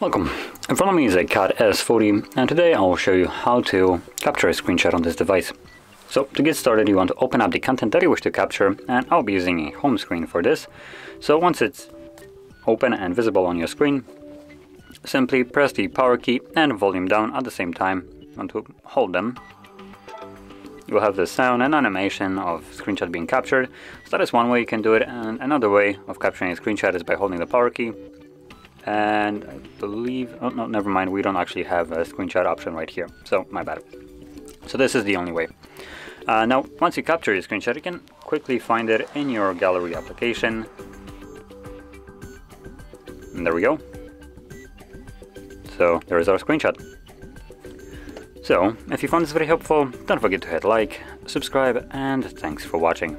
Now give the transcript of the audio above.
Welcome. In front of me is a CAT S40 and today I will show you how to capture a screenshot on this device. So to get started you want to open up the content that you wish to capture and I'll be using a home screen for this. So once it's open and visible on your screen, simply press the power key and volume down at the same time. You want to hold them. You'll have the sound and animation of screenshot being captured. So that is one way you can do it and another way of capturing a screenshot is by holding the power key and I believe, oh no, never mind, we don't actually have a screenshot option right here, so my bad. So this is the only way. Uh, now, once you capture your screenshot, you can quickly find it in your gallery application. And there we go. So there is our screenshot. So, if you found this very helpful, don't forget to hit like, subscribe, and thanks for watching.